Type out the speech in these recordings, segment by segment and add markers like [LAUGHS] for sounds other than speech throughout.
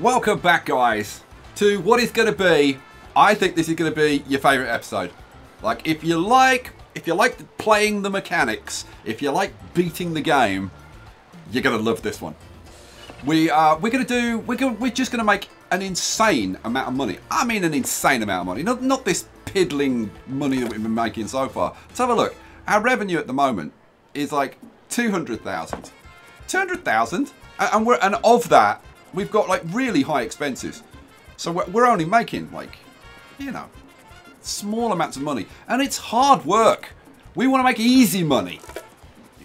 Welcome back, guys, to what is going to be. I think this is going to be your favourite episode. Like, if you like, if you like playing the mechanics, if you like beating the game, you're going to love this one. We are, we're going to do, we're going, we're just going to make an insane amount of money. I mean, an insane amount of money, not not this piddling money that we've been making so far. Let's have a look. Our revenue at the moment is like 200,000. 200,000? And we're and of that, we've got like really high expenses. So we're, we're only making like, you know, small amounts of money. And it's hard work. We want to make easy money.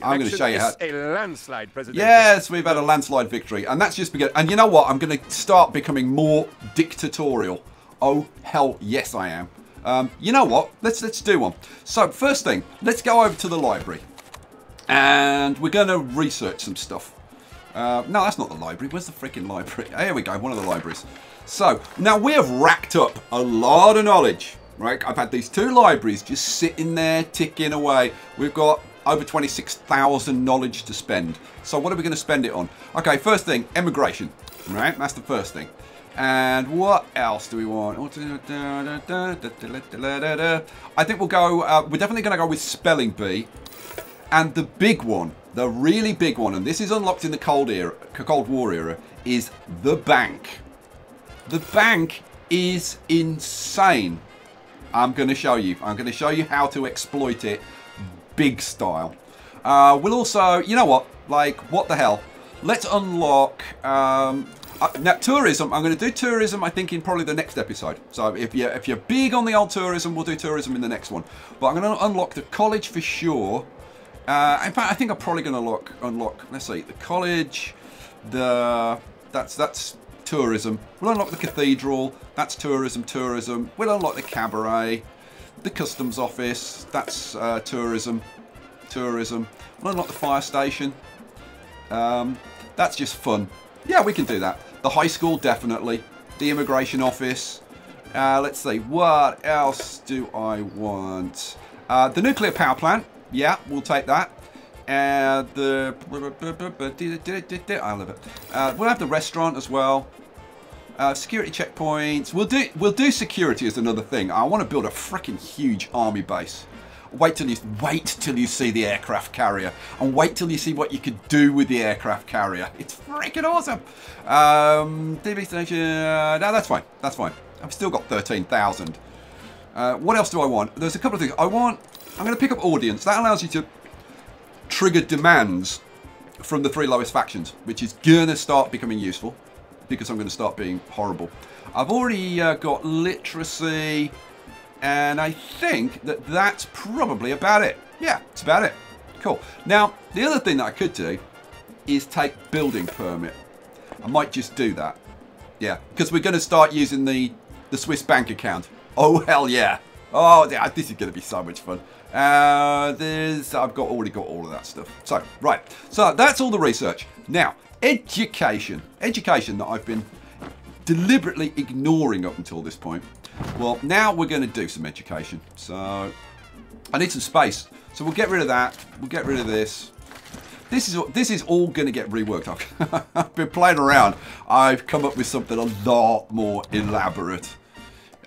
I'm going to show you how. A landslide, President. Yes, we've had a landslide victory, and that's just because. And you know what? I'm going to start becoming more dictatorial. Oh hell, yes, I am. Um, you know what? Let's let's do one. So first thing, let's go over to the library, and we're going to research some stuff. Uh, no, that's not the library. Where's the freaking library? Here we go, one of the libraries. So now we have racked up a lot of knowledge. Right, I've had these two libraries just sitting there ticking away. We've got over 26,000 knowledge to spend. So what are we going to spend it on? Okay, first thing, emigration. Right, that's the first thing. And what else do we want? I think we'll go, uh, we're definitely going to go with spelling bee. And the big one, the really big one, and this is unlocked in the Cold, era, Cold War era, is the bank. The bank is insane. I'm going to show you. I'm going to show you how to exploit it big style. Uh, we'll also, you know what, like, what the hell? Let's unlock, um, uh, now tourism, I'm going to do tourism, I think, in probably the next episode. So if you're, if you're big on the old tourism, we'll do tourism in the next one. But I'm going to unlock the college for sure. Uh, in fact, I think I'm probably going to unlock, unlock, let's see, the college, the, that's, that's tourism. We'll unlock the cathedral, that's tourism, tourism. We'll unlock the cabaret the customs office, that's uh, tourism, tourism. We'll unlock the fire station. Um, that's just fun. Yeah, we can do that. The high school, definitely. The immigration office. Uh, let's see, what else do I want? Uh, the nuclear power plant. Yeah, we'll take that. Uh, the I love it. Uh, we'll have the restaurant as well. Uh, security checkpoints. We'll do we'll do security as another thing. I want to build a freaking huge army base. Wait till you wait till you see the aircraft carrier, and wait till you see what you could do with the aircraft carrier. It's freaking awesome. Um, station. Uh, no, that's fine. That's fine. I've still got thirteen thousand. Uh, what else do I want? There's a couple of things. I want. I'm going to pick up audience. That allows you to trigger demands from the three lowest factions, which is gonna start becoming useful because I'm going to start being horrible. I've already uh, got literacy, and I think that that's probably about it. Yeah, it's about it. Cool. Now, the other thing that I could do is take building permit. I might just do that. Yeah, because we're going to start using the, the Swiss bank account. Oh, hell yeah. Oh, yeah, this is going to be so much fun. Uh, there's, I've got already got all of that stuff. So, right. So, that's all the research. Now, education. Education that I've been deliberately ignoring up until this point. Well, now we're going to do some education. So, I need some space. So we'll get rid of that. We'll get rid of this. This is this is all going to get reworked. I've, [LAUGHS] I've been playing around. I've come up with something a lot more elaborate.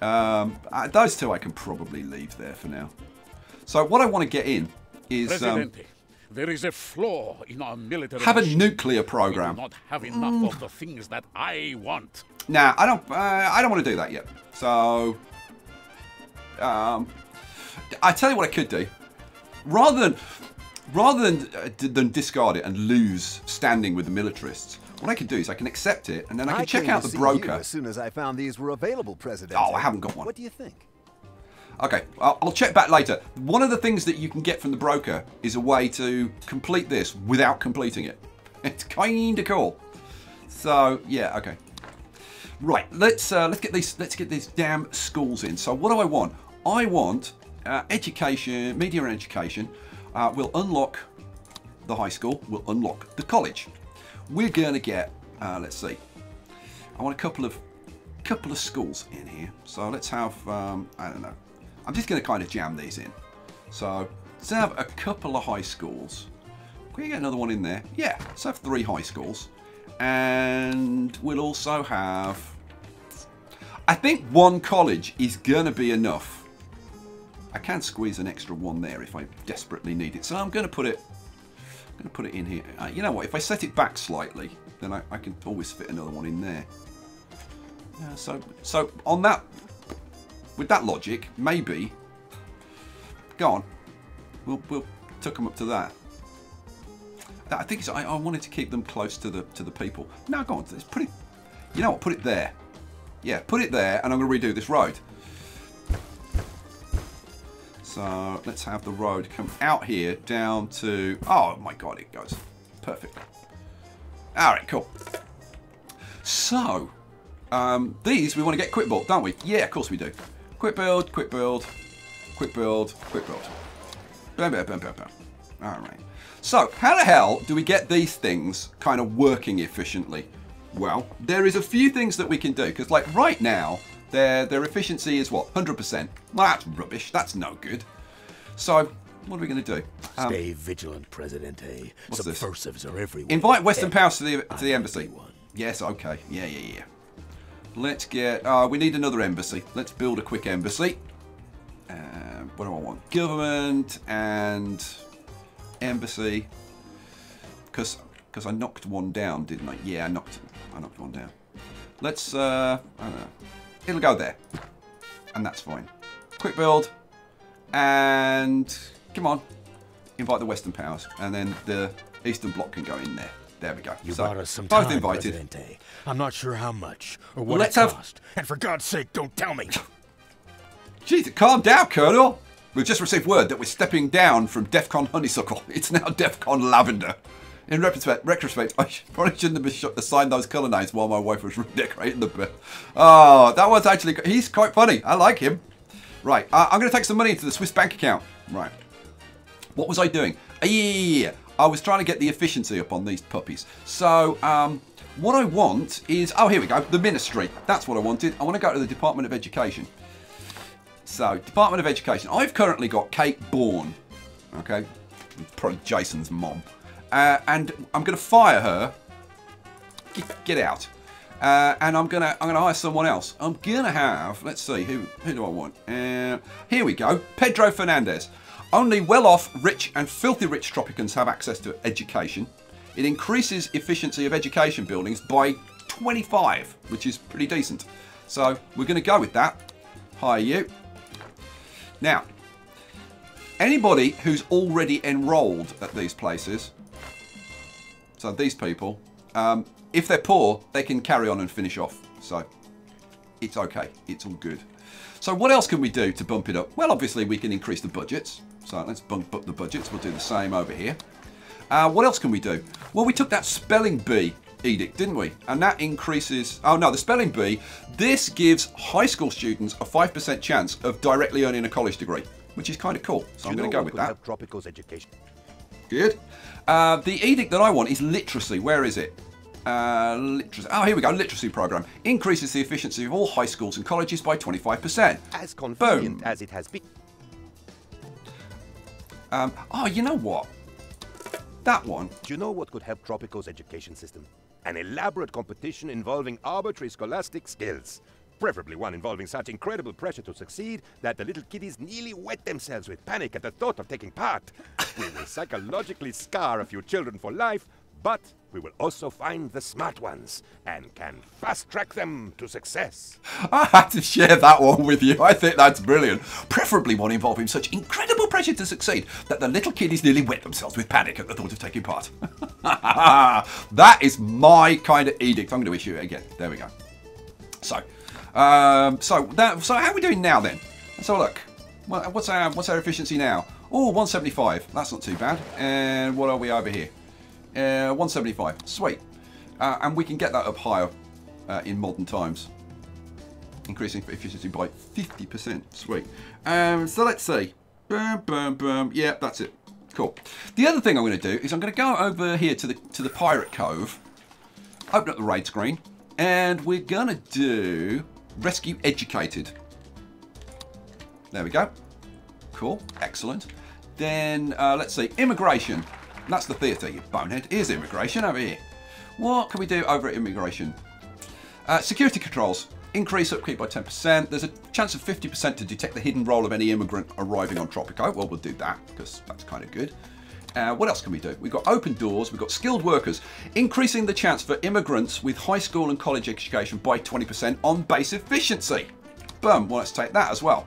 Um, uh, those two I can probably leave there for now. So what I want to get in is um, there is a flaw in our military. Have a nuclear program. Not have enough mm. of the things that I want. Nah, I don't. Uh, I don't want to do that yet. So, um, I tell you what I could do. Rather than rather than uh, than discard it and lose standing with the militarists, what I can do is I can accept it and then I can I check out the broker. as soon as I found these were available, President. Oh, I haven't got one. What do you think? Okay, I'll, I'll, check back later. One of the things that you can get from the broker is a way to complete this without completing it. [LAUGHS] It's kind of cool. So yeah, okay. Right, let's uh, let's get these let's get these damn schools in. So what do I want? I want uh, education, media and education. Uh, we'll unlock the high school. We'll unlock the college. We're gonna get. Uh, let's see. I want a couple of couple of schools in here. So let's have. Um, I don't know. I'm just going to kind of jam these in. So let's have a couple of high schools. Can we get another one in there? Yeah, let's have three high schools. And we'll also have... I think one college is going to be enough. I can squeeze an extra one there if I desperately need it. So I'm going to put it... I'm going to put it in here. Uh, you know what? If I set it back slightly, then I, I can always fit another one in there. Yeah, so, so on that, with that logic, maybe, go on, we'll, we'll tuck them up to that. I think I, I wanted to keep them close to the to the people. Now go on, let's put it, you know what, put it there. Yeah, put it there, and I'm going to redo this road. So let's have the road come out here down to, oh my god, it goes. Perfect. All right, cool. So, um, these we want to get quick built, don't we? Yeah, of course we do. Quick build, quick build, quick build, quick build. Bam, bam, bam, bam, bam. All right. So, how the hell do we get these things kind of working efficiently? Well, there is a few things that we can do because, like right now, their their efficiency is what 100%. Well, that's rubbish. That's no good. So, what are we going to do? Um, Stay vigilant, Presidente. what's this? Are everywhere. Invite Western Heck, powers to the to the embassy. Yes, okay. Yeah, yeah, yeah. Let's get. Uh, we need another embassy. Let's build a quick embassy. Uh, what do I want? Government and embassy. Because because I knocked one down, didn't I? Yeah, I knocked I knocked one down. Let's. Uh, I don't know. It'll go there, and that's fine. Quick build, and come on, invite the Western powers, and then the Eastern Bloc can go in there. There we go. You So, bought us some both time, invited. Presidente. I'm not sure how much or what let's it have- cost. And for God's sake, don't tell me. Jeez, calm down, Colonel. We've just received word that we're stepping down from DEFCON Honeysuckle. [LAUGHS] It's now DEFCON Lavender. In retrospect, retrospect I should- probably shouldn't have assigned those colour names while my wife was [LAUGHS] redecorating the bed. Oh, that was actually... He's quite funny. I like him. Right, uh, I'm going to take some money into the Swiss bank account. Right. What was I doing? Ah, yeah. I was trying to get the efficiency up on these puppies. So, um, what I want is... Oh, here we go. The Ministry. That's what I wanted. I want to go to the Department of Education. So, Department of Education. I've currently got Kate Bourne. Okay. Probably Jason's mom. Uh, and I'm going to fire her. Get, get out. Uh, and I'm gonna I'm gonna hire someone else. I'm gonna have let's see who who do I want? Uh, here we go, Pedro Fernandez. Only well-off, rich, and filthy rich Tropicans have access to education. It increases efficiency of education buildings by 25, which is pretty decent. So we're to go with that. Hire you. Now, anybody who's already enrolled at these places, so these people, um, if they're poor, they can carry on and finish off. So it's okay. It's all good. So what else can we do to bump it up? Well, obviously we can increase the budgets. So let's bump up the budgets. We'll do the same over here. Uh, what else can we do? Well, we took that spelling bee edict, didn't we? And that increases... Oh, no, the spelling bee. This gives high school students a 5% chance of directly earning a college degree, which is kind of cool. So I'm going to go with that. education. Good. Uh, the edict that I want is literacy. Where is it? Uh, literacy. Oh, here we go. Literacy program increases the efficiency of all high schools and colleges by 25%. As convenient Boom. as it has been. Um, oh, you know what? That one. Do you know what could help Tropico's education system? An elaborate competition involving arbitrary scholastic skills. Preferably one involving such incredible pressure to succeed that the little kiddies nearly wet themselves with panic at the thought of taking part. We will psychologically scar a few children for life, but we will also find the smart ones and can fast track them to success. I had to share that one with you. I think that's brilliant. Preferably one involving such incredible pressure to succeed that the little kiddies nearly wet themselves with panic at the thought of taking part. [LAUGHS] that is my kind of edict. I'm going to issue it again. There we go. So, um, so that, so how are we doing now then? Let's have a look. What's our what's our efficiency now? Oh, 175. That's not too bad. And what are we over here? Uh, 175. Sweet. Uh, and we can get that up higher uh, in modern times increasing efficiency by 50%. Sweet. Um, so let's see. Boom, boom, boom. Yeah, that's it. Cool. The other thing I'm going to do is I'm going to go over here to the to the Pirate Cove, open up the raid screen, and we're going to do Rescue Educated. There we go. Cool. Excellent. Then uh, let's see. Immigration. That's the theatre, you bonehead. Here's immigration over here. What can we do over at immigration? Uh, security controls. Increase upkeep by 10%. There's a chance of 50% to detect the hidden role of any immigrant arriving on Tropico. Well, we'll do that because that's kind of good. Uh, what else can we do? We've got open doors, we've got skilled workers, increasing the chance for immigrants with high school and college education by 20% on base efficiency. Boom, well, let's take that as well.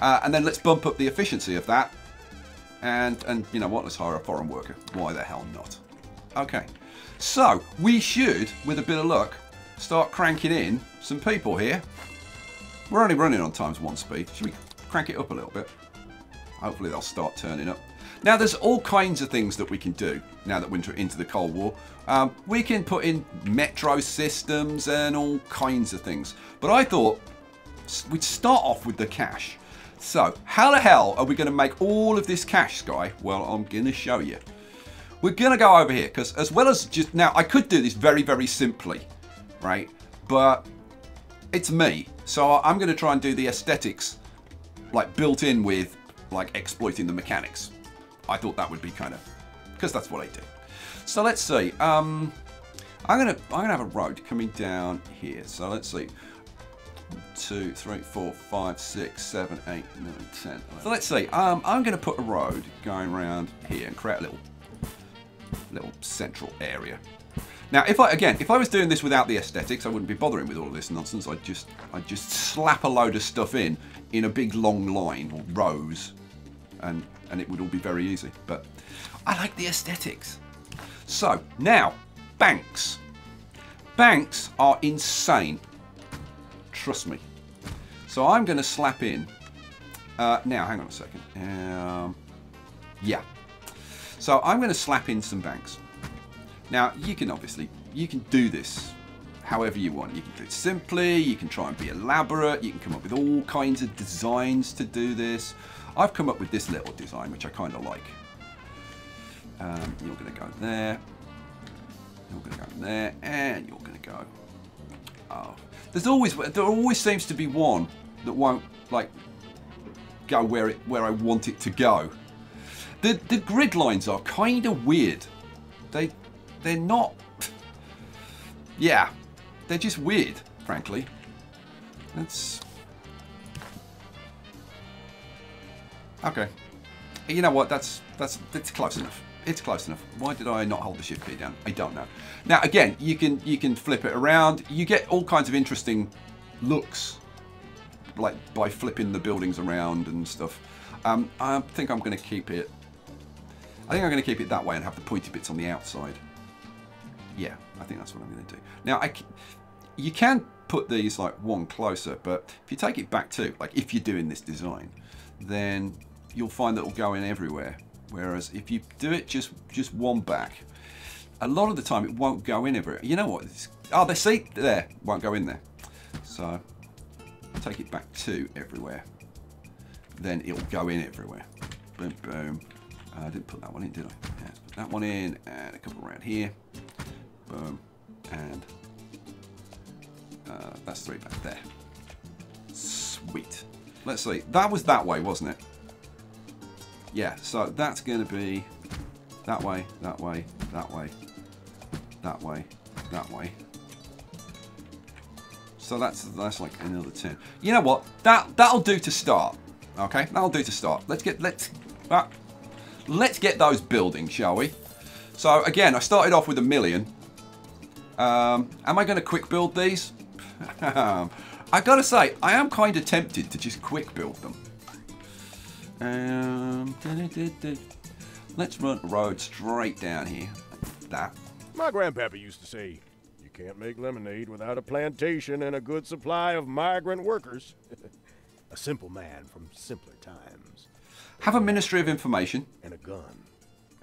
Uh, and then let's bump up the efficiency of that. And, and you know what, let's hire a foreign worker. Why the hell not? Okay, so we should, with a bit of luck, start cranking in some people here. We're only running on times one speed. Should we crank it up a little bit? Hopefully they'll start turning up. Now there's all kinds of things that we can do now that we're into the Cold War. Um, we can put in metro systems and all kinds of things. But I thought we'd start off with the cash. So how the hell are we going to make all of this cash, Skye? Well, I'm going to show you. We're going to go over here because as well as just now, I could do this very, very simply, right? But it's me. So I'm going to try and do the aesthetics like built in with like exploiting the mechanics. I thought that would be kind of, because that's what I do. So let's see. Um, I'm gonna I'm gonna have a road coming down here. So let's see. Two, three, four, five, six, seven, eight, nine, ten. So let's see. Um, I'm gonna put a road going around here and create a little little central area. Now, if I again, if I was doing this without the aesthetics, I wouldn't be bothering with all of this nonsense. I'd just I'd just slap a load of stuff in in a big long line or rows, and and it would all be very easy. But I like the aesthetics. So now, banks. Banks are insane. Trust me. So I'm going to slap in. Uh, now, hang on a second. Um, yeah. So I'm going to slap in some banks. Now, you can obviously, you can do this however you want. You can do it simply, you can try and be elaborate, you can come up with all kinds of designs to do this. I've come up with this little design, which I kind of like. Um, you're going to go there. You're going to go there, and you're going to go. Oh, there's always there always seems to be one that won't like go where it where I want it to go. The the grid lines are kind of weird. They they're not. Yeah, they're just weird, frankly. That's Okay. You know what? That's that's it's close enough. It's close enough. Why did I not hold the shift key down? I don't know. Now again, you can you can flip it around. You get all kinds of interesting looks, like by flipping the buildings around and stuff. Um, I think I'm going to keep it. I think I'm going to keep it that way and have the pointy bits on the outside. Yeah, I think that's what I'm going to do. Now I, you can put these like one closer, but if you take it back to like if you're doing this design, then you'll find that it'll go in everywhere. Whereas if you do it just just one back, a lot of the time it won't go in everywhere. You know what? It's, oh, the seat there won't go in there. So take it back to everywhere. Then it'll go in everywhere. Boom, boom. Uh, I didn't put that one in, did I? Yeah, put that one in and a couple around here. Boom. And uh, that's three back there. Sweet. Let's see. That was that way, wasn't it? Yeah, so that's going to be that way, that way, that way, that way, that way. So that's that's like another 10. You know what? That that'll do to start. Okay, that'll do to start. Let's get let's uh, let's get those building, shall we? So again, I started off with a million. Um, am I going to quick build these? [LAUGHS] I gotta say, I am kind of tempted to just quick build them. Um, let's run the road straight down here. Like that. My grandpappy used to say, you can't make lemonade without a plantation and a good supply of migrant workers. [LAUGHS] a simple man from simpler times. Have a Ministry of Information. And a gun.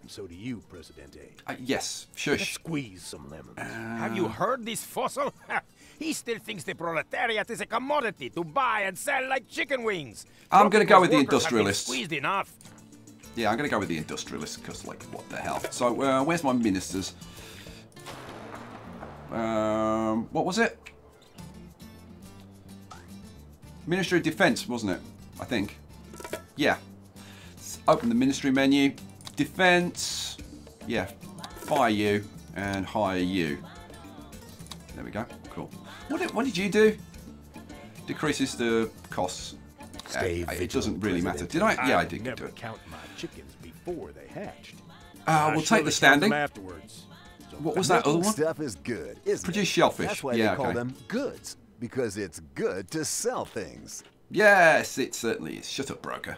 And so do you, Presidente. Uh, yes, Let's shush. squeeze some lemons. Have you heard this fossil? [LAUGHS] he still thinks the proletariat is a commodity to buy and sell like chicken wings. I'm gonna go with the Tropico's workers have been industrialists. Squeezed enough. Yeah, I'm going to go with the industrialists because, like, what the hell? So, uh, where's my ministers? Um, what was it? Ministry of Defence, wasn't it? I think. Yeah. Let's open the ministry menu. Defence. Yeah. Fire you. and hire you. There we go. Cool. What did, what did you do? Decreases the costs. Stay Uh, it doesn't really matter. Did I? Yeah, I did do it. count my chickens before they hatched. Uh, we'll take the standing. afterwards. So What was that other one? stuff is good, isn't Produce it? shellfish. That's why Yeah, they call okay. them goods, because it's good to sell things. Yes, it certainly is. Shut up, broker.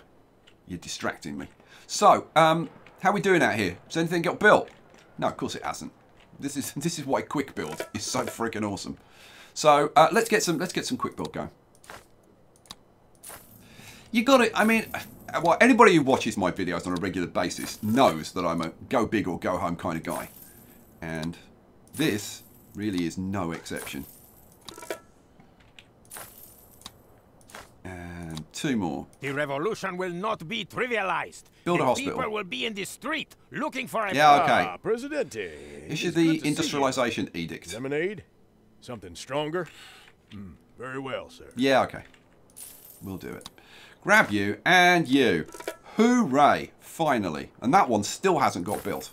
You're distracting me. So, um, how we doing out here? Has anything got built? No, of course it hasn't. This is [LAUGHS] this is why quick build is so freaking awesome. So uh, let's get some let's get some quick build going. You got it. I mean, well, anybody who watches my videos on a regular basis knows that I'm a go big or go home kind of guy, and this really is no exception. And two more. The revolution will not be trivialized. Build a the hospital. People will be in the street looking for a Yeah, okay. Ah, Presidente. Issue the good to see you. industrialization edict. Lemonade? Something stronger? Hmm, very well, sir. Yeah, okay. We'll do it. Grab you and you. Hooray! Finally. And that one still hasn't got built.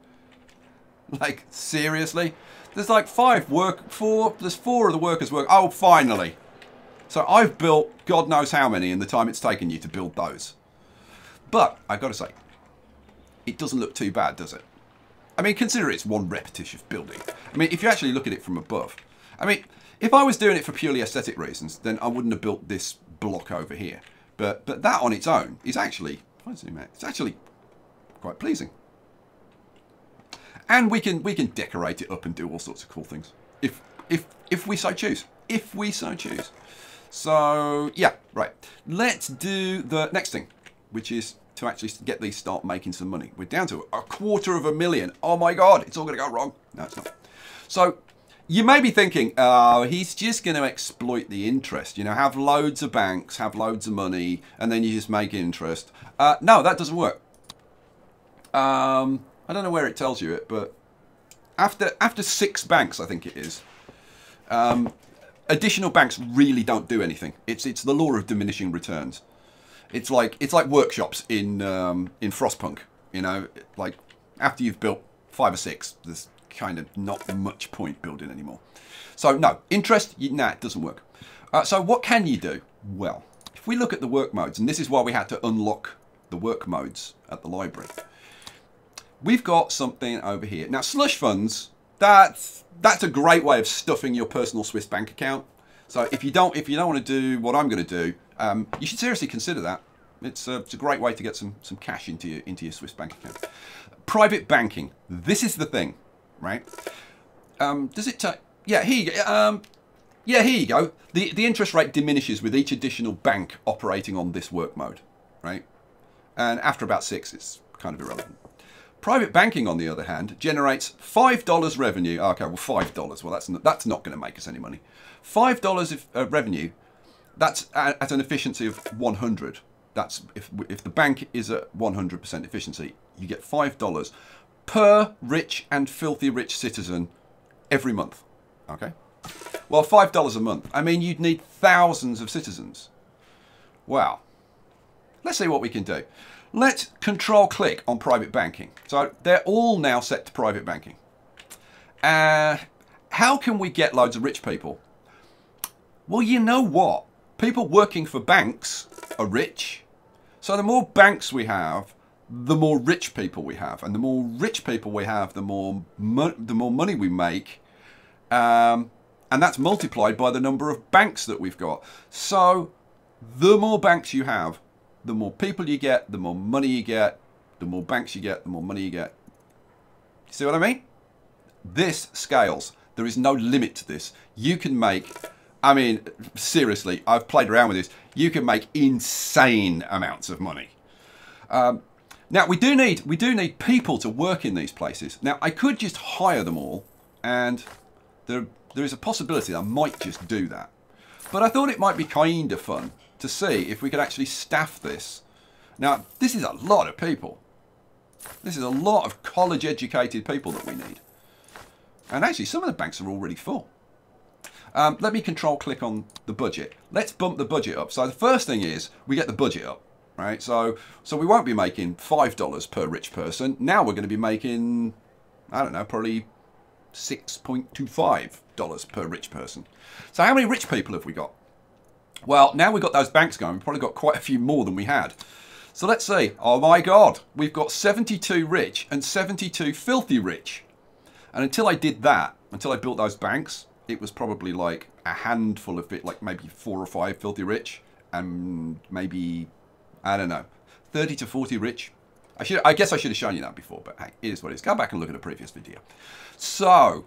[LAUGHS] like, seriously? There's like five work, four, there's four of the workers work. Oh, finally. So I've built God knows how many in the time it's taken you to build those. But, I've got to say, it doesn't look too bad, does it? I mean, consider it's one repetitive building. I mean, if you actually look at it from above, I mean, if I was doing it for purely aesthetic reasons, then I wouldn't have built this block over here. But but that on its own is actually, it's actually quite pleasing. And we can we can decorate it up and do all sorts of cool things if if if we so choose. If we so choose. So yeah, right. Let's do the next thing, which is to actually get these start making some money. We're down to a quarter of a million. Oh my god, it's all going to go wrong. No, it's not. So you may be thinking, oh, he's just going to exploit the interest. You know, have loads of banks, have loads of money, and then you just make interest. Uh, no, that doesn't work. Um, I don't know where it tells you it, but after after six banks, I think it is. Um, additional banks really don't do anything. It's it's the law of diminishing returns. It's like it's like workshops in um, in Frostpunk. You know, like after you've built five or six, there's kind of not much point building anymore. So no interest. Nah, it doesn't work. Uh, so what can you do? Well, if we look at the work modes, and this is why we had to unlock the work modes at the library. We've got something over here. Now, slush funds, that's that's a great way of stuffing your personal Swiss bank account. So if you don't if you don't want to do what I'm going to do, um, you should seriously consider that. It's a, it's a great way to get some some cash into your into your Swiss bank account. Private banking. This is the thing, right? Um, does it take? Yeah, here you go. Um, yeah, here you go. The the interest rate diminishes with each additional bank operating on this work mode, right? And after about six, it's kind of irrelevant. Private banking, on the other hand, generates five dollars revenue. Okay, well, five dollars. Well, that's not, that's not going to make us any money. Five dollars of uh, revenue. That's at, at an efficiency of one hundred. That's if if the bank is at one hundred percent efficiency, you get five dollars per rich and filthy rich citizen every month. Okay. Well, five dollars a month. I mean, you'd need thousands of citizens. Wow. Let's see what we can do. Let's control click on private banking. So they're all now set to private banking. Uh, how can we get loads of rich people? Well, you know what? People working for banks are rich. So the more banks we have, the more rich people we have, and the more rich people we have, the more mo- the more money we make, um, and that's multiplied by the number of banks that we've got. So the more banks you have, the more people you get, the more money you get, the more banks you get, the more money you get. See what I mean? This scales. There is no limit to this. You can make, I mean, seriously, I've played around with this. You can make insane amounts of money. Um, now we do need we do need people to work in these places. Now I could just hire them all, and there there is a possibility I might just do that. But I thought it might be kind of fun to see if we could actually staff this. Now this is a lot of people. This is a lot of college educated people that we need. And actually some of the banks are already full. Um, let me control click on the budget. Let's bump the budget up. So the first thing is we get the budget up, right? So so we won't be making five dollars per rich person. Now we're going to be making I don't know, probably $6.25 per rich person. So how many rich people have we got? Well, now we've got those banks going, we've probably got quite a few more than we had. So let's see. Oh my God, we've got 72 rich and 72 filthy rich. And until I did that, until I built those banks, it was probably like a handful of it, like maybe four or five filthy rich, and maybe I don't know, 30 to 40 rich. I should, I guess I should have shown you that before, but hey, it is what it is. Go back and look at a previous video. So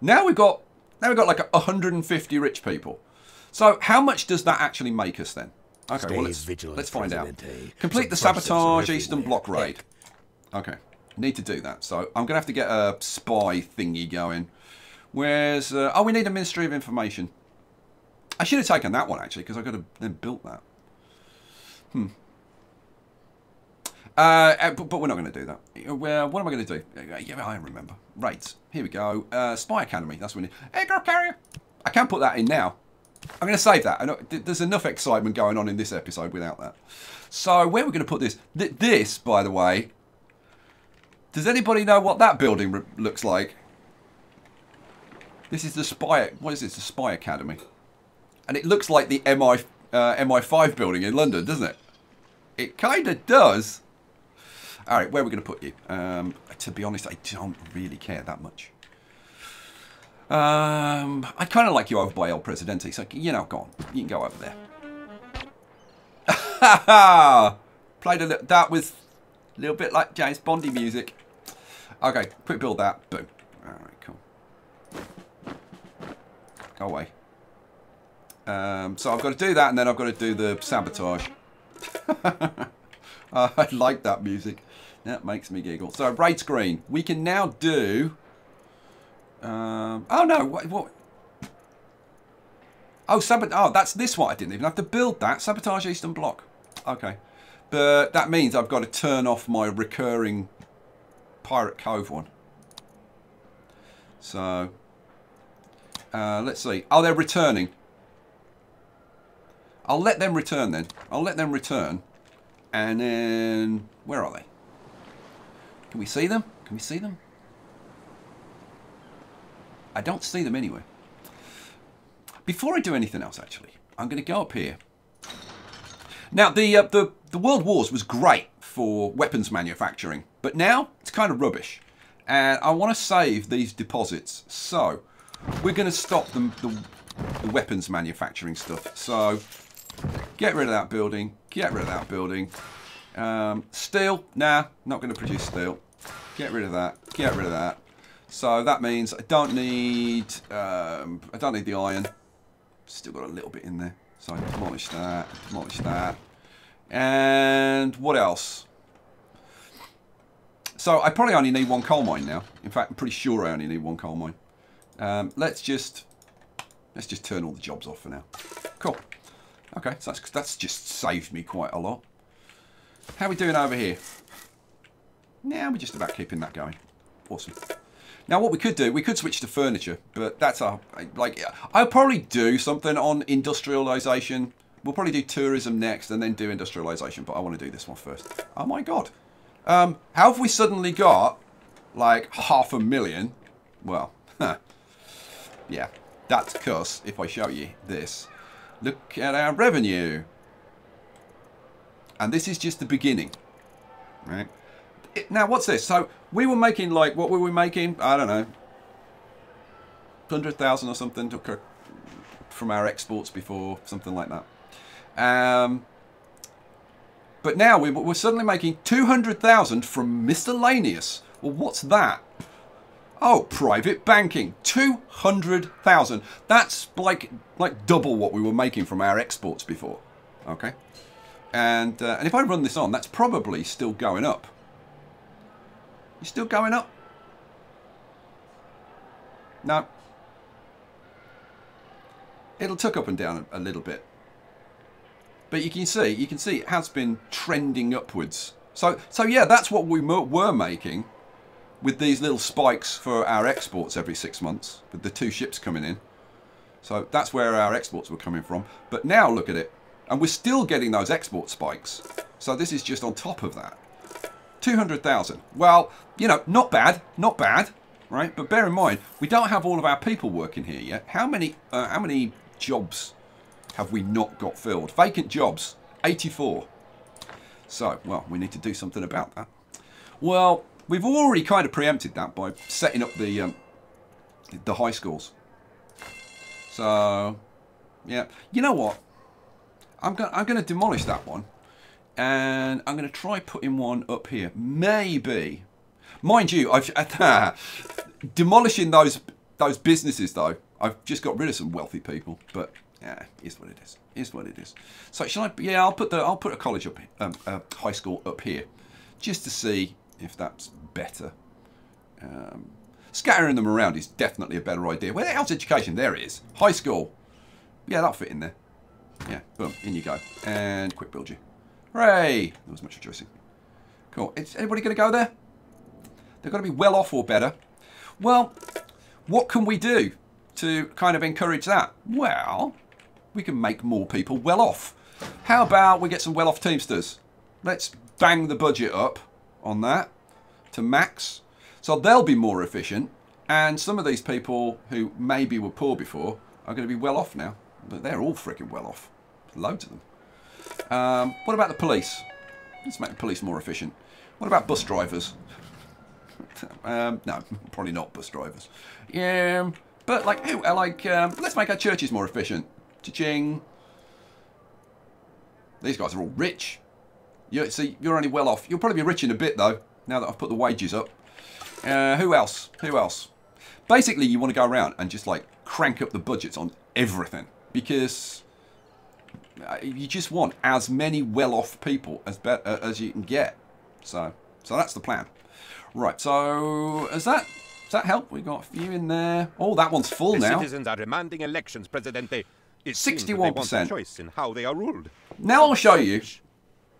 now we've got now we've got like 150 rich people. So how much does that actually make us then? Okay, Stay well let's, vigilant, let's find out. Complete the sabotage Eastern everywhere. Bloc raid. Okay, need to do that. So I'm going to have to get a spy thingy going. Where's... Uh, oh, we need a Ministry of Information. I should have taken that one, actually, because I could have then built that. Hmm. Uh, uh, but, but we're not going to do that. Uh, Well, what am I going to do? Uh, Yeah, I remember. Raids. Here we go. Uh, Spy Academy. That's what we need. Aircraft carrier. I can't put that in now. I'm going to save that. There's enough excitement going on in this episode without that. So where are we going to put this? Th- this, by the way, does anybody know what that building looks like? This is the spy. What is this? The Spy Academy, and it looks like the MI uh, MI5 building in London, doesn't it? It kind of does. All right, where are we going to put you? Um, to be honest, I don't really care that much. Um, I kind of like you over by El Presidente, so you know, go on, you can go over there. [LAUGHS] Played a li- that was a little bit like James Bondy music. Okay, quick build that. Boom. All right. Go away. Um, so I've got to do that, and then I've got to do the sabotage. [LAUGHS] I like that music. That makes me giggle. So raid screen. We can now do. Um, oh no! What? what? Oh, sabot. Oh, that's this one. I didn't even have to build that. Sabotage Eastern Bloc. Okay, but that means I've got to turn off my recurring Pirate Cove one. So uh, let's see. Oh, they're returning. I'll let them return then. I'll let them return. And then, where are they? Can we see them? Can we see them? I don't see them anywhere. Before I do anything else, actually, I'm going to go up here. Now, the, uh, the, the World Wars was great for weapons manufacturing, but now it's kind of rubbish. And I want to save these deposits. So, we're going to stop them, the, the weapons manufacturing stuff. So, get rid of that building. Get rid of that building. Um, steel, nah, not going to produce steel. Get rid of that. Get rid of that. So that means I don't need um, I don't need the iron. Still got a little bit in there. So I demolish that, demolish that. And what else? So I probably only need one coal mine now. In fact, I'm pretty sure I only need one coal mine. Um, let's just let's just turn all the jobs off for now. Cool. Okay, so that's that's just saved me quite a lot. How are we doing over here? Now we're just about keeping that going. Awesome. Now what we could do, we could switch to furniture, but that's our, like I'll probably do something on industrialization. We'll probably do tourism next and then do industrialization, but I want to do this one first. Oh my god. Um, how have we suddenly got like half a million? Well, [LAUGHS] huh. Yeah, that's because if I show you this, look at our revenue. And this is just the beginning, right? It- now, what's this? So we were making like, what were we making? I don't know, 100,000 or something to, from our exports before, something like that. Um, but now we, we're suddenly making 200,000 from miscellaneous. Well, what's that? Oh, private banking, 200,000. That's like like double what we were making from our exports before. Okay? And uh, and if I run this on, that's probably still going up. You still going up? No. It'll tuck up and down a, a little bit. But you can see, you can see it has been trending upwards. So, so yeah, that's what we were making with these little spikes for our exports every six months, with the two ships coming in. So that's where our exports were coming from. But now look at it. And we're still getting those export spikes. So this is just on top of that. 200,000. Well, you know, not bad, not bad. right? But bear in mind, we don't have all of our people working here yet. How many, uh, how many jobs have we not got filled? Vacant jobs, 84. So, well, we need to do something about that. Well, we've already kind of preempted that by setting up the um, the high schools. So, yeah. You know what? I'm going I'm going to demolish that one. And I'm going to try putting one up here. Maybe. Mind you, I've [LAUGHS] demolishing those those businesses though. I've just got rid of some wealthy people, but yeah, is what it is. Is what it is. So shall I? Yeah, I'll put the I'll put a college up, um, a high school up here, just to see if that's better. Um, scattering them around is definitely a better idea. Where the hell's education? There it is. High school. Yeah, that'll fit in there. Yeah, boom, in you go. And quick build you. Hooray! There was much rejoicing. Cool. Is anybody going to go there? They've got to be well off or better. Well, what can we do to kind of encourage that? Well, we can make more people well off. How about we get some well off Teamsters? Let's bang the budget up on that to max. So they'll be more efficient. And some of these people who maybe were poor before are going to be well off now. But they're all freaking well off. Loads of them. Um, what about the police? Let's make the police more efficient. What about bus drivers? [LAUGHS] um, no, [LAUGHS] probably not bus drivers. Yeah, but like, who? like, um, let's make our churches more efficient. Cha-ching. These guys are all rich. You see, you're only well off. You'll probably be rich in a bit though. Now that I've put the wages up. Uh, who else? Who else? Basically, you want to go around and just like crank up the budgets on everything because uh, you just want as many well-off people as be- uh, as you can get. So, so that's the plan. Right. So, is that does that help? We got a few in there. Oh, that one's full The now. citizens are demanding elections, Presidente. It seems that they want a 61%. choice in how they are ruled. Now I'll show you.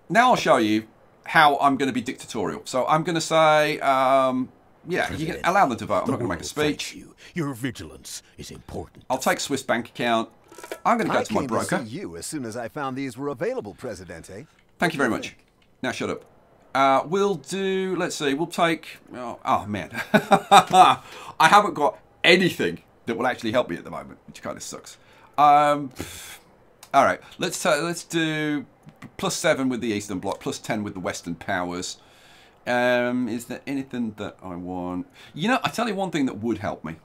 Now I'll show you how I'm going to be dictatorial. So I'm going to say, um, yeah, you can allow them to vote. I'm not going to make a speech. You. Your vigilance is important. I'll take Swiss bank account. I'm going to go I to my broker. to see you as soon as I found these were available, Presidente. Thank you very much. Now shut up. Uh, we'll do, let's see, we'll take, oh, oh man. [LAUGHS] I haven't got anything that will actually help me at the moment, which kind of sucks. Um, all right, let's, uh, let's do plus seven with the Eastern Bloc, plus 10 with the Western Powers. Um, is there anything that I want? You know, I tell you one thing that would help me.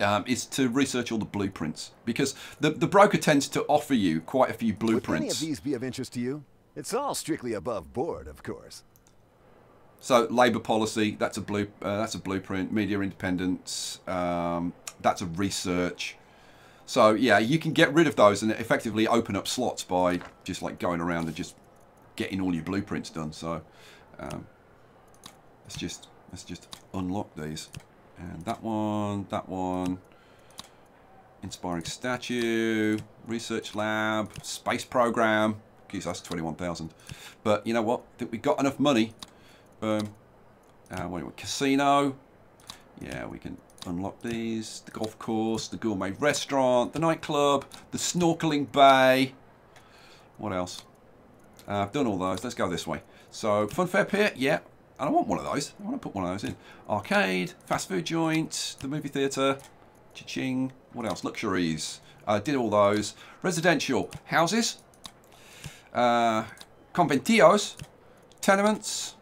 Um, is to research all the blueprints because the the broker tends to offer you quite a few Would any of blueprints. these be of interest to you? It's all strictly above board, of course. So Labour policy, that's a blue, uh, that's a blueprint. Media independence, um, that's a research. So yeah, you can get rid of those and effectively open up slots by just like going around and just getting all your blueprints done. So um, let's just let's just unlock these, and that one, that one, inspiring statue, research lab, space program. Geez, that's twenty-one thousand. But you know what? I think we got enough money Boom. Uh, what? Casino. Yeah, we can unlock these. The golf course, the gourmet restaurant, the nightclub, the snorkeling bay. What else? Uh, I've done all those. Let's go this way. So, Funfair Pier, yeah. And I want one of those. I want to put one of those in. Arcade, fast food joint, the movie theatre, cha-ching. What else? Luxuries. I did all those. Residential houses. Uh, conventillos. Tenements.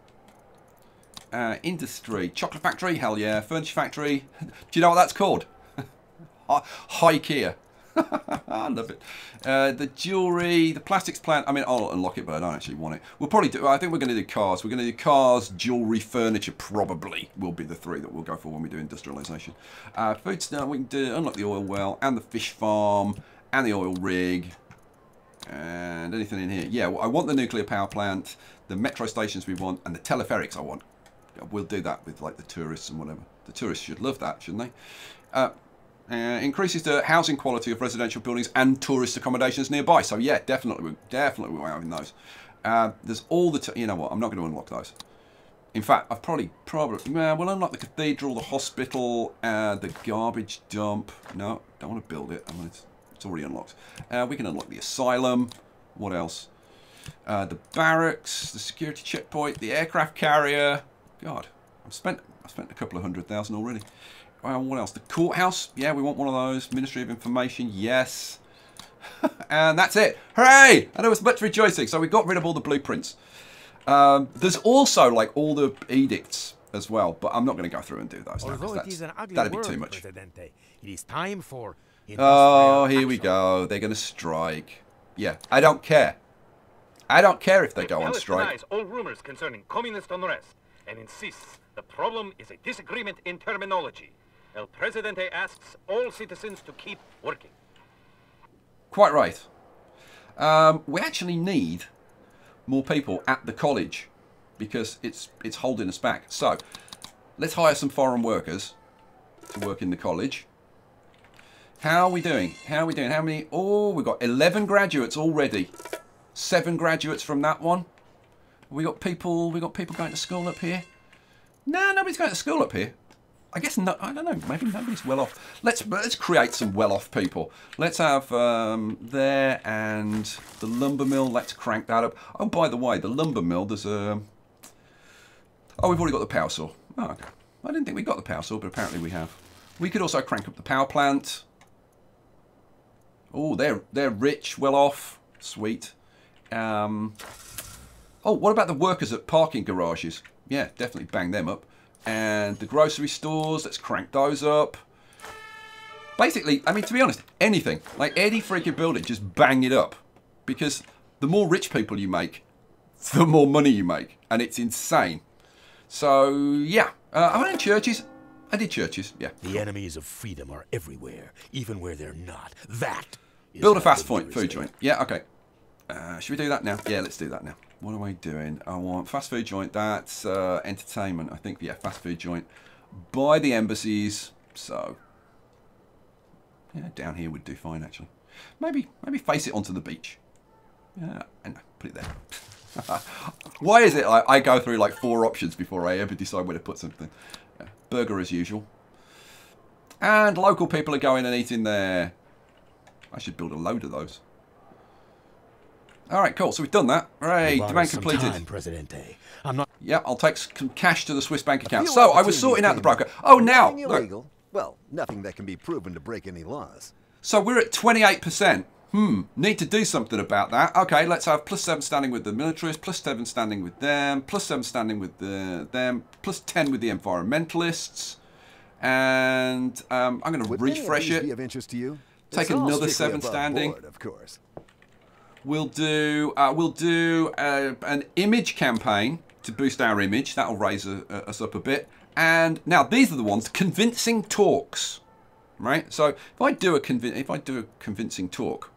Uh, industry, chocolate factory, hell yeah, furniture factory. [LAUGHS] Do you know what that's called? [LAUGHS] IKEA. [LAUGHS] I love it. Uh, the jewellery, the plastics plant. I mean, I'll unlock it, but I don't actually want it. We'll probably do. I think we're going to do cars. We're going to do cars, jewellery, furniture. Probably will be the three that we'll go for when we do industrialisation. Uh, food stuff. We can do unlock the oil well and the fish farm and the oil rig and anything in here. Yeah, I want the nuclear power plant, the metro stations we want, and the teleferics I want. We'll do that with like the tourists and whatever. The tourists should love that, shouldn't they? Uh, uh, increases the housing quality of residential buildings and tourist accommodations nearby. So yeah, definitely, definitely we're having those. Uh, there's all the, you know what? I'm not going to unlock those. In fact, I've probably, probably, yeah, we'll unlock the cathedral, the hospital, uh, the garbage dump. No, don't want to build it. I it's already unlocked. Uh, we can unlock the asylum. What else? Uh, the barracks, the security checkpoint, the aircraft carrier. God, I've spent I've spent a couple of hundred thousand already. Well, what else? The courthouse. Yeah, we want one of those. Ministry of Information. Yes. [LAUGHS] and that's it. Hooray! And there was much rejoicing. So we got rid of all the blueprints. Um, there's also like all the edicts as well, but I'm not going to go through and do those. now, 'cause Although it that's- an ugly that'd be world, too much. Presidente, it is time for. Oh, here we go. They're going to strike. Yeah, I don't care. I don't care if they go on strike. all rumors concerning communist unrest and insists the problem is a disagreement in terminology. El Presidente asks all citizens to keep working. Quite right. Um, we actually need more people at the college because it's it's holding us back. So let's hire some foreign workers to work in the college. How are we doing? How are we doing? How many? Oh, we've got 11 graduates already. Seven graduates from that one. We got people. We got people going to school up here. No, nobody's going to school up here. I guess no, I don't know. Maybe nobody's well off. Let's let's create some well off people. Let's have um, there and the lumber mill. Let's crank that up. Oh, by the way, the lumber mill. There's a. Oh, we've already got the power saw. Oh, okay. I didn't think we got the power saw, but apparently we have. We could also crank up the power plant. Oh, they're they're rich, well off, sweet. Um, oh, what about the workers at parking garages? Yeah, definitely bang them up. And the grocery stores, let's crank those up. Basically, I mean, to be honest, anything. Like any freaking building, just bang it up. Because the more rich people you make, the more money you make. And it's insane. So, yeah. Uh, I went in churches. I did churches, yeah. The enemies of freedom are everywhere, even where they're not. That is Build a fast food, leaders food think. joint. Yeah, okay. Uh, should we do that now? Yeah, let's do that now. What am I doing? I want fast food joint. That's uh, entertainment. I think, yeah, fast food joint. By the embassies. So, yeah, down here would do fine, actually. Maybe, maybe face it onto the beach. Yeah, and put it there. [LAUGHS] Why is it I, I go through like four options before I ever decide where to put something? Yeah, burger as usual. And local people are going and eating there. I should build a load of those. All right, cool. So we've done that. Bought demand completed. Time, Presidente. I'm not. Yeah, I'll take some cash to the Swiss bank account. So I was sorting out the broker. Oh, now look. Well, nothing that can be proven to break any laws. So we're at 28%. Hmm, need to do something about that. Okay, let's have plus 7 standing with the militarists, plus 7 standing with them, plus 7 standing with the, them, plus 10 with the environmentalists. And um, I'm going to Would any of refresh it. be of interest to you? Take another seven standing. board, of course. We'll do uh, we'll do uh, an image campaign to boost our image. That'll raise uh, uh, us up a bit. And now these are the ones convincing talks, right? So if I do a convin- if I do a convincing talk,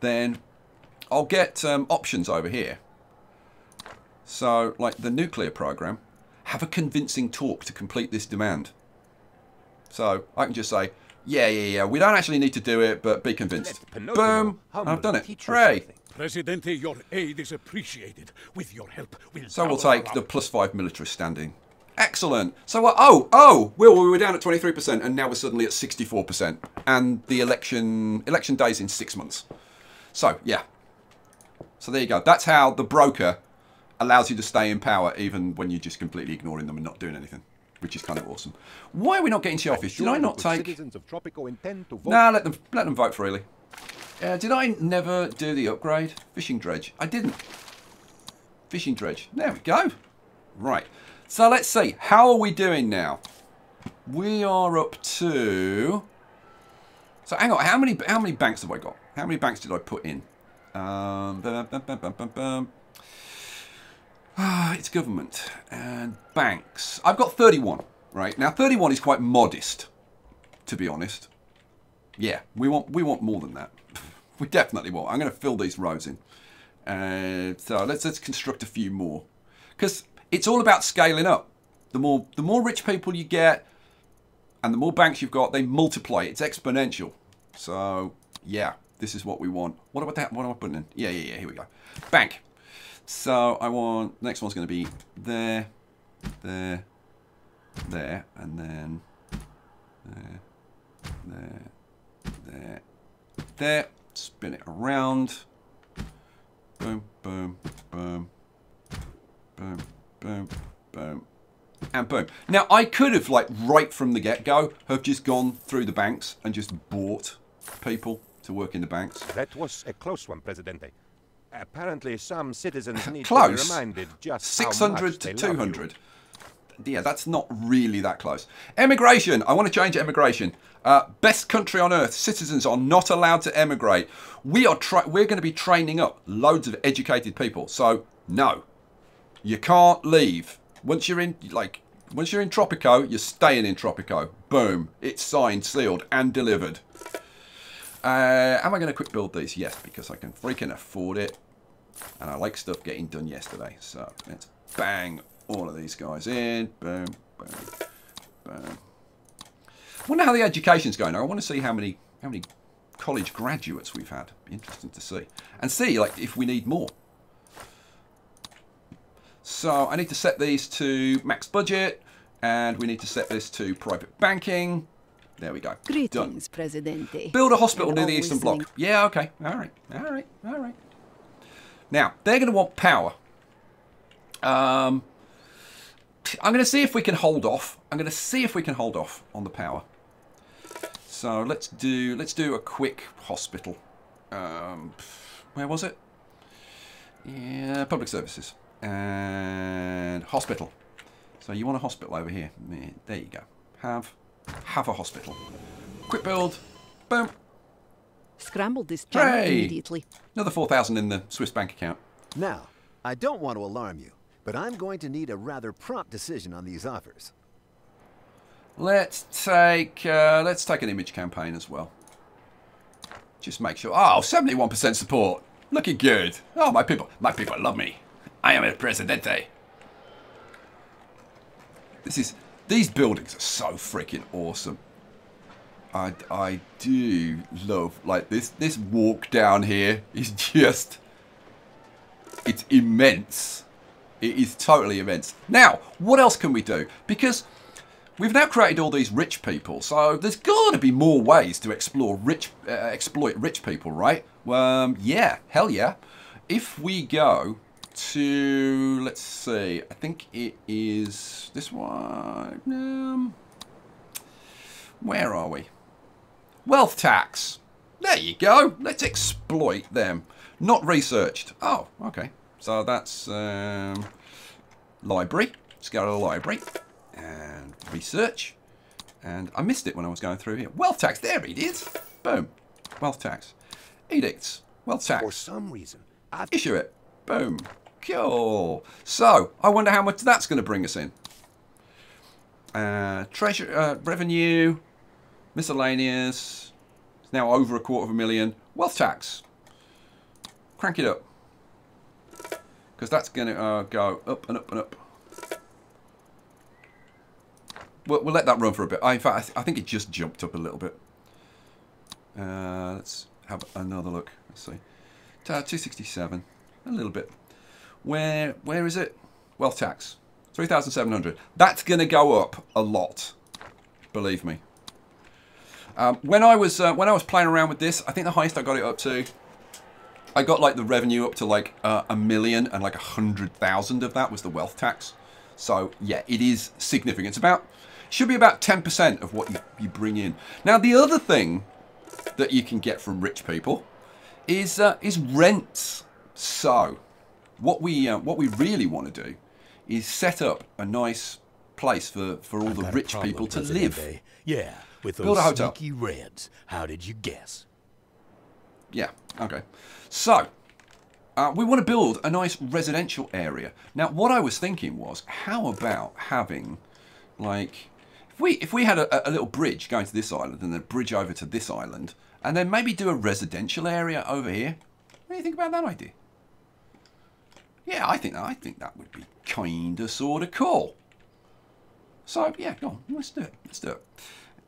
then I'll get um, options over here. So like the nuclear program, have a convincing talk to complete this demand. So I can just say, yeah, yeah, yeah. We don't actually need to do it, but be convinced. Boom! I've done it. Hooray! Presidente, your aid is appreciated. With your help, we'll. So we'll take the plus five militarist standing. Excellent. So what? Oh, oh, Will, we were down at twenty three percent, and now we're suddenly at sixty four percent. And the election election days in six months. So yeah. So there you go. That's how the broker allows you to stay in power, even when you're just completely ignoring them and not doing anything, which is kind of awesome. Why are we not getting to the office? Did I not take? Citizens of intend to vote. Nah, let them let them vote freely. Uh, did I never do the upgrade? Fishing dredge. I didn't. Fishing dredge. There we go. Right. So let's see. How are we doing now? We are up to. So hang on. How many how many banks have I got? How many banks did I put in? Um, bum, bum, bum, bum, bum, bum. Ah, it's government and banks. I've got 31. Right now, 31 is quite modest, to be honest. Yeah, we want we want more than that. [LAUGHS] we definitely want. I'm going to fill these rows in. Uh, so let's let's construct a few more, because it's all about scaling up. The more the more rich people you get, and the more banks you've got, they multiply. It's exponential. So yeah, this is what we want. What about that? What am I putting in? Yeah, yeah, yeah. Here we go. Bank. So I want next one's going to be there, there, there, and then there, there, there, there. Spin it around. Boom, boom, boom, boom, boom, boom, and boom. Now, I could have, like, right from the get-go, have just gone through the banks and just bought people to work in the banks. That was a close one, Presidente. Apparently, some citizens need Close. to be reminded just 600 how much to they love you. 200. Yeah, that's not really that close. Emigration. I want to change emigration. Uh, best country on earth. Citizens are not allowed to emigrate. We are we're going to be training up loads of educated people. So no, you can't leave. Once you're in, like, once you're in Tropico, you're staying in Tropico. Boom. It's signed, sealed, and delivered. Uh, am I going to quick build these? Yes, because I can freaking afford it. And I like stuff getting done yesterday. So let's bang all of these guys in. Boom, boom, boom. wonder how the education's going. I want to see how many how many college graduates we've had. Be interesting to see. And see like if we need more. So I need to set these to max budget. And we need to set this to private banking. There we go. Done. Greetings, Presidente. Build a hospital And near the Eastern Bloc. Yeah, okay. All right. All right. All right. Now, they're going to want power. Um, I'm going to see if we can hold off. I'm going to see if we can hold off on the power. So let's do let's do a quick hospital. Um, where was it? Yeah, public services and hospital. So you want a hospital over here? There you go. Have have a hospital. Quick build. Boom. Scramble this channel Hooray! immediately. Another 4,000 in the Swiss bank account. Now, I don't want to alarm you, but I'm going to need a rather prompt decision on these offers. Let's take uh, let's take an image campaign as well. Just make sure. Oh, 71% support. Looking good. Oh, my people, my people love me. I am el presidente. This is these buildings are so freaking awesome. I, I do love like this this walk down here is [LAUGHS] just it's immense. It is totally immense. Now, what else can we do? Because we've now created all these rich people, so there's got to be more ways to explore rich, uh, exploit rich people, right? Um, yeah, hell yeah. If we go to, let's see, I think it is this one. Um, where are we? Wealth tax. There you go. Let's exploit them. Not researched. Oh, okay. So that's um, library. Let's go to the library and research. And I missed it when I was going through here. Wealth tax. There it is. Boom. Wealth tax. Edicts. Wealth tax. For some reason, I've Issue it. Boom. Cool. So, I wonder how much that's going to bring us in. Uh, treasure, uh, revenue, miscellaneous. It's now over a quarter of a million. Wealth tax. Crank it up. Because that's going to uh, go up and up and up. We'll, we'll let that run for a bit. I, in fact, I, th I think it just jumped up a little bit. Uh, let's have another look. Let's see. Uh, 267. A little bit. Where where is it? Wealth tax. 3,700. That's going to go up a lot. Believe me. Um, when I was uh, when I was playing around with this, I think the highest I got it up to, I got like the revenue up to like uh, a million, and like a hundred thousand of that was the wealth tax. So yeah, it is significant. It's about should be about ten percent of what you, you bring in. Now the other thing that you can get from rich people is uh, is rents. So what we uh, what we really want to do is set up a nice place for, for all I've the rich people to live. Yeah, with those Build a hotel. sneaky Reds. How did you guess? Yeah, okay. So, uh, we want to build a nice residential area. Now, what I was thinking was, how about having, like, if we if we had a, a little bridge going to this island and then a bridge over to this island, and then maybe do a residential area over here? What do you think about that idea? Yeah, I think that I think that would be kind of sort of cool. So yeah, go on, let's do it. Let's do it.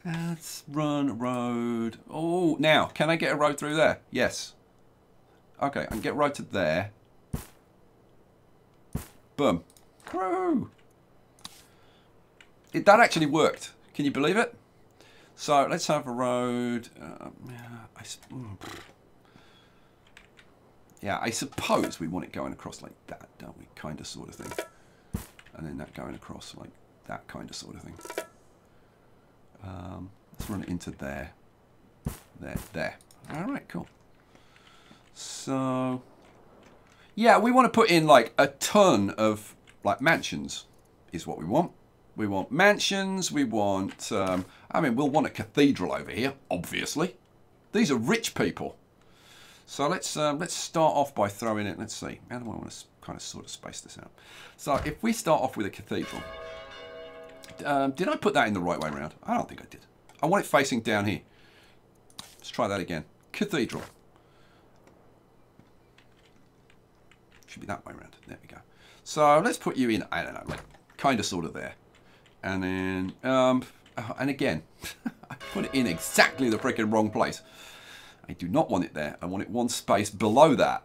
Let's run road. Oh, now can I get a road through there? Yes. Okay, I can get road to there. Boom. Woo! It, that actually worked. Can you believe it? So let's have a road. Uh, I, s- mm, yeah, I suppose we want it going across like that, don't we? Kind of, sort of thing. And then that going across like that kind of sort of thing. Um, let's run it into there. There, there. All right, cool. So, yeah, we want to put in like a ton of like mansions is what we want. We want mansions. We want, um, I mean, we'll want a cathedral over here, obviously. These are rich people. So let's um, let's start off by throwing it. Let's see. How do I want to kind of sort of space this out? So if we start off with a cathedral, um, did I put that in the right way around? I don't think I did. I want it facing down here. Let's try that again. Cathedral. Should be that way around. There we go. So let's put you in, I don't know, like kind of sort of there. And then, um, oh, and again, [LAUGHS] I put it in exactly the freaking wrong place. I do not want it there. I want it one space below that.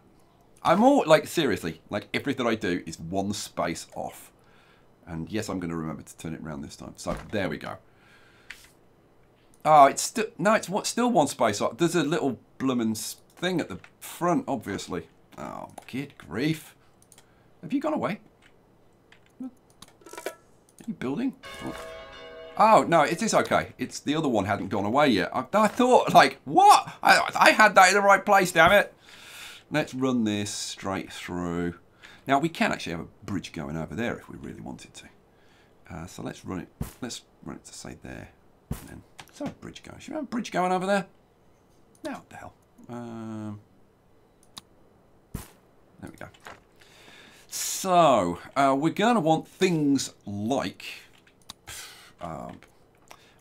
I'm all, like, seriously, like everything I do is one space off. And yes, I'm going to remember to turn it around this time. So there we go. Oh, it's still, no, it's what, still one space. There's a little bloomin' thing at the front, obviously. Oh, good grief. Have you gone away? Are you building? Oh, no, it is okay. It's the other one hadn't gone away yet. I, I thought, like, what? I, I had that in the right place, damn it. Let's run this straight through. Now, we can actually have a bridge going over there if we really wanted to. Uh, so let's run it. Let's run it to say there. And then, let's have a bridge going. Should we have a bridge going over there? No, what the hell. Um, there we go. So, uh, we're going to want things like... Um,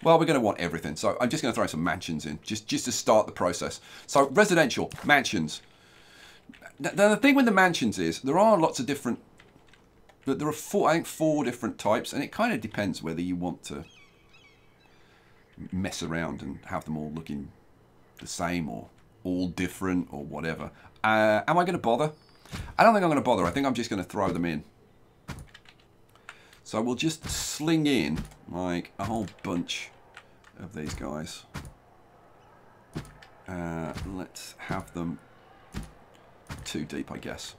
well, we're going to want everything. So I'm just going to throw some mansions in, just, just to start the process. So residential, mansions. Now, the thing with the mansions is, there are lots of different... But there are four, I think four different types, and it kind of depends whether you want to mess around and have them all looking the same or all different or whatever. Uh, am I going to bother? I don't think I'm going to bother. I think I'm just going to throw them in. So we'll just sling in like a whole bunch of these guys. Uh, let's have them too deep, I guess,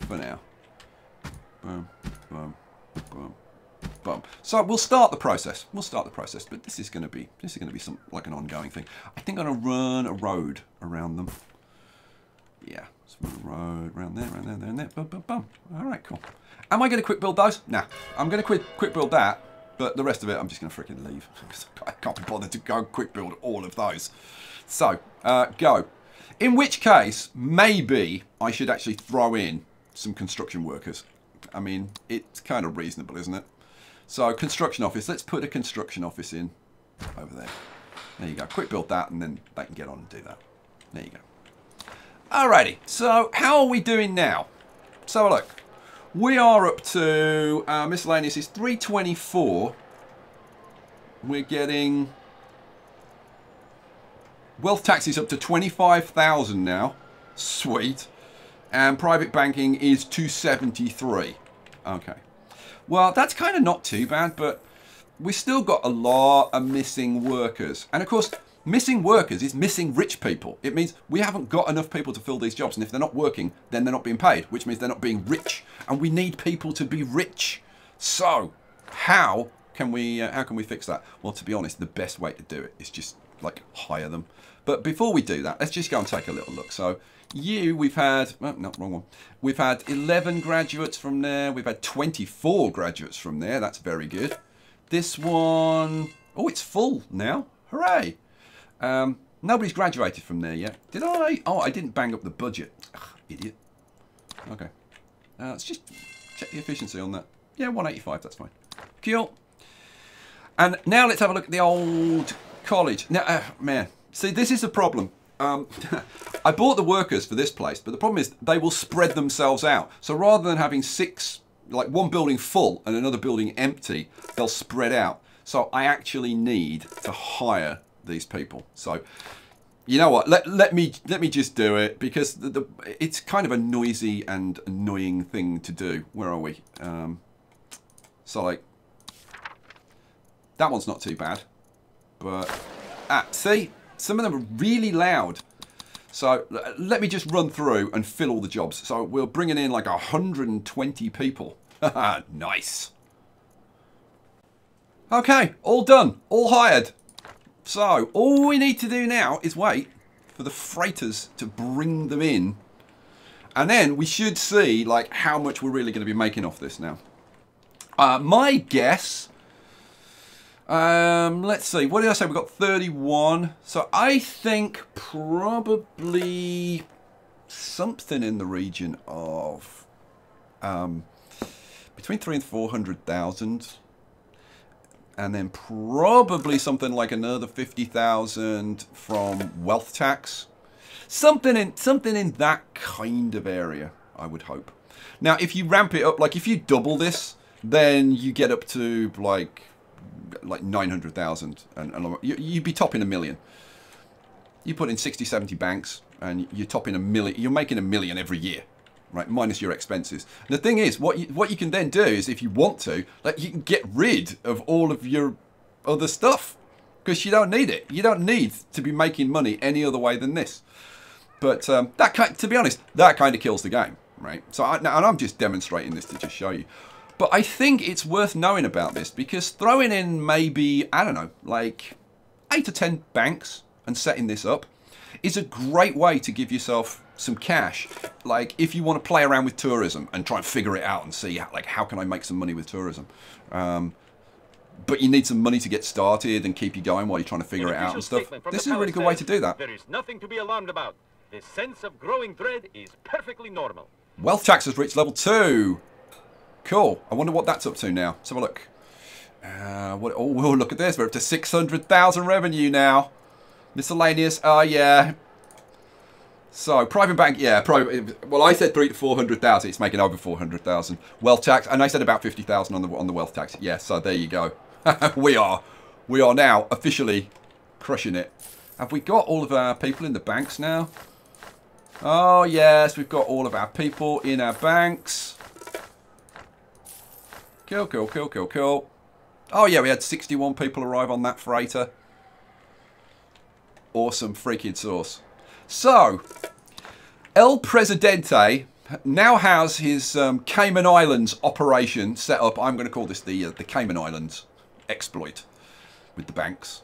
for now. Boom, boom, boom, boom. So we'll start the process. We'll start the process, but this is going to be this is going to be some like an ongoing thing. I think I'm going to run a road around them. Yeah, so road around there, around there, there, and there. Boom, boom, boom. All right, cool. Am I going to quick build those? Nah, I'm going to quick quick build that, but the rest of it I'm just going to freaking leave. [LAUGHS] I can't be bothered to go quick build all of those. So, uh, go. In which case, maybe I should actually throw in some construction workers. I mean, it's kind of reasonable, isn't it? So, construction office. Let's put a construction office in over there. There you go. Quick build that, and then they can get on and do that. There you go. Alrighty. So, how are we doing now? So, look. We are up to uh, miscellaneous is 324. We're getting wealth tax is up to 25,000 now. Sweet. And private banking is 273. Okay. Well, that's kind of not too bad, but we still got a lot of missing workers. And of course, missing workers is missing rich people. It means we haven't got enough people to fill these jobs. And if they're not working, then they're not being paid, which means they're not being rich. And we need people to be rich. So, how can we uh, how can we fix that? Well, to be honest, the best way to do it is just like hire them. But before we do that, let's just go and take a little look. So you, we've had, oh, no, wrong one. We've had 11 graduates from there. We've had 24 graduates from there. That's very good. This one, oh, it's full now. Hooray. Um, nobody's graduated from there yet. Did I? Oh, I didn't bang up the budget. Ugh, idiot. Okay. Uh, let's just check the efficiency on that. Yeah, 185, that's fine. Cool. And now let's have a look at the old college. Now, uh, man, see, this is the problem. Um, [LAUGHS] I bought the workers for this place, but the problem is they will spread themselves out. So rather than having six, like one building full and another building empty, they'll spread out. So I actually need to hire these people. So you know what? Let let me let me just do it because the, the it's kind of a noisy and annoying thing to do. Where are we? Um, so like that one's not too bad, but ah, see, some of them are really loud. So let me just run through and fill all the jobs. So we're bringing in like 120 people. [LAUGHS] nice. Okay, all done, all hired. So all we need to do now is wait for the freighters to bring them in. And then we should see like how much we're really going to be making off this now. Uh, my guess, um, let's see, what did I say? We've got 31. So I think probably something in the region of um, between three and 400,000 and then probably something like another 50,000 from wealth tax. Something in something in that kind of area, I would hope. Now, if you ramp it up, like if you double this, then you get up to like like 900,000 and, and you, you'd be topping a million. You put in 60, 70 banks and you're topping a million. You're making a million every year right? Minus your expenses. And the thing is, what you, what you can then do is, if you want to, like you can get rid of all of your other stuff because you don't need it. You don't need to be making money any other way than this. But um, that kind, to be honest, that kind of kills the game, right? So, I, and I'm just demonstrating this to just show you. But I think it's worth knowing about this because throwing in maybe I don't know, like eight or ten banks and setting this up is a great way to give yourself some cash. Like if you want to play around with tourism and try and figure it out and see like how can I make some money with tourism. Um, but you need some money to get started and keep you going while you're trying to figure it out and stuff. This is a really good way to do that. There is nothing to be alarmed about. The sense of growing dread is perfectly normal. Wealth tax has reached level two. Cool. I wonder what that's up to now. Let's have a look. Uh, what, oh, [LAUGHS] well, look at this. We're up to 600,000 revenue now. Miscellaneous. Oh, yeah. So, private bank, yeah. Private, well, I said three to 400,000. It's making over 400,000. Wealth tax, and I said about 50,000 on the, on the wealth tax. Yeah, so there you go. [LAUGHS] we are. We are now officially crushing it. Have we got all of our people in the banks now? Oh, yes, we've got all of our people in our banks. Cool, cool, cool, cool, cool. Oh, yeah, we had 61 people arrive on that freighter. Awesome freaking sauce. So, El Presidente now has his um, Cayman Islands operation set up. I'm going to call this the uh, the Cayman Islands exploit with the banks.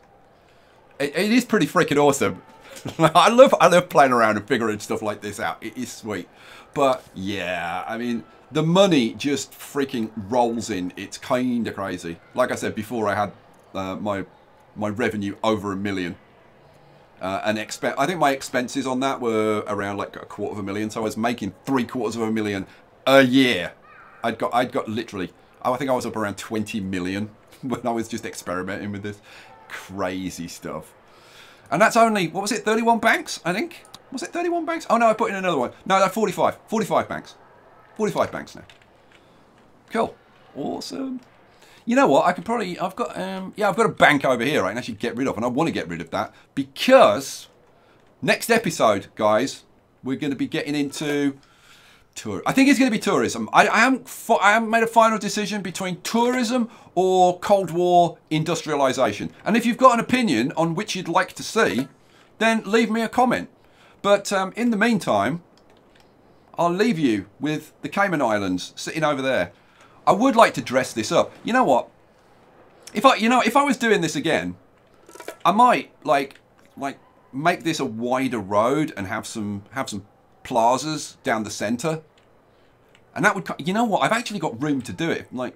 It, it is pretty freaking awesome. [LAUGHS] I love I love playing around and figuring stuff like this out. It is sweet. But yeah, I mean the money just freaking rolls in. It's kind of crazy. Like I said before, I had uh, my my revenue over a million. Uh, and exp- I think my expenses on that were around like a quarter of a million. So I was making three quarters of a million a year. I'd got I'd got literally I think I was up around 20 million [LAUGHS] when I was just experimenting with this crazy stuff. And that's only what was it 31 banks, I think. Was it 31 banks? Oh no, I put in another one. No, no 45. 45 banks. 45 banks now. Cool. Awesome. You know what? I can probably, I've got, um, yeah, I've got a bank over here I can actually get rid of, and I want to get rid of that because next episode, guys, we're going to be getting into tour. I think it's going to be tourism. I, I haven't, I haven't made a final decision between tourism or Cold War industrialization. And if you've got an opinion on which you'd like to see, then leave me a comment. But um, in the meantime, I'll leave you with the Cayman Islands sitting over there. I would like to dress this up. You know what? If I, you know, if I was doing this again, I might like, like make this a wider road and have some, have some plazas down the center. And that would, you know what? I've actually got room to do it. Like,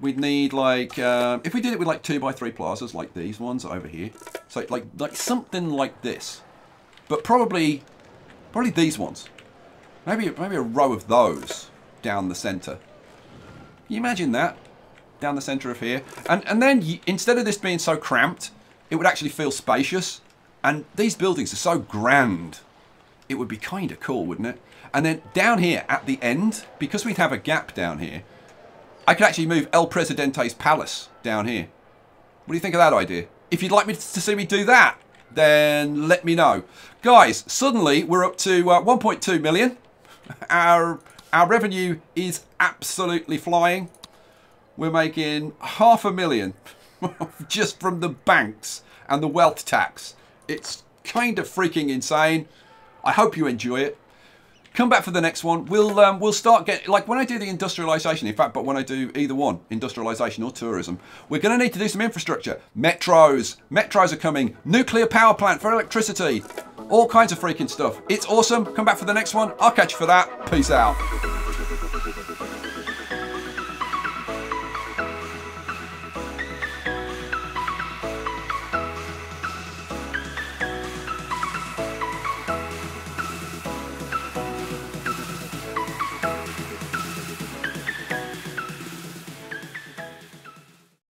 we'd need like, um, if we did it with like two by three plazas, like these ones over here. So like, like something like this, but probably, probably these ones. Maybe, maybe a row of those down the center. Can you imagine that? Down the centre of here. And, and then, you, instead of this being so cramped, it would actually feel spacious. And these buildings are so grand. It would be kind of cool, wouldn't it? And then down here at the end, because we'd have a gap down here, I could actually move El Presidente's palace down here. What do you think of that idea? If you'd like me to see me do that, then let me know. Guys, suddenly we're up to uh, 1.2 million. Our, our revenue is absolutely flying. We're making half a million [LAUGHS] just from the banks and the wealth tax. It's kind of freaking insane. I hope you enjoy it. Come back for the next one. We'll um, we'll start getting like when I do the industrialization. In fact, but when I do either one, industrialization or tourism, we're going to need to do some infrastructure. Metros, metros are coming. Nuclear power plant for electricity all kinds of freaking stuff. It's awesome. Come back for the next one. I'll catch you for that. Peace out.